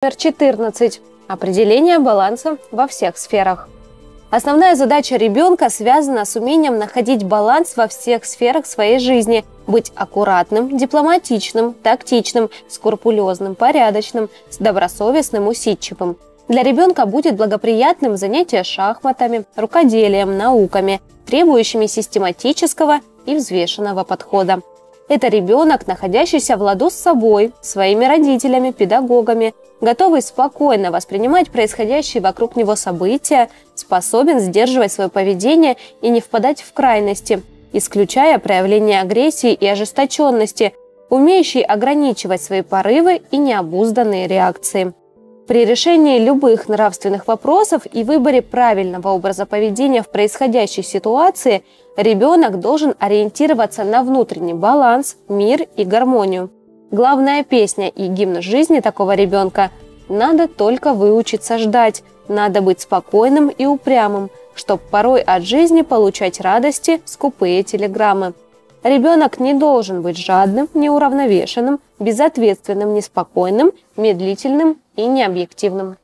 Номер 14. Определение баланса во всех сферах. Основная задача ребенка связана с умением находить баланс во всех сферах своей жизни, быть аккуратным, дипломатичным, тактичным, скрупулезным, порядочным, добросовестным, усидчивым. Для ребенка будет благоприятным занятие шахматами, рукоделием, науками, требующими систематического и взвешенного подхода. Это ребенок, находящийся в ладу с собой, своими родителями, педагогами, готовый спокойно воспринимать происходящие вокруг него события, способен сдерживать свое поведение и не впадать в крайности, исключая проявление агрессии и ожесточенности, умеющий ограничивать свои порывы и необузданные реакции. При решении любых нравственных вопросов и выборе правильного образа поведения в происходящей ситуации ребенок должен ориентироваться на внутренний баланс, мир и гармонию. Главная песня и гимн жизни такого ребенка – надо только выучиться ждать, надо быть спокойным и упрямым, чтобы порой от жизни получать радости скупые телеграммы. Ребенок не должен быть жадным, неуравновешенным, безответственным, неспокойным, медлительным и необъективным.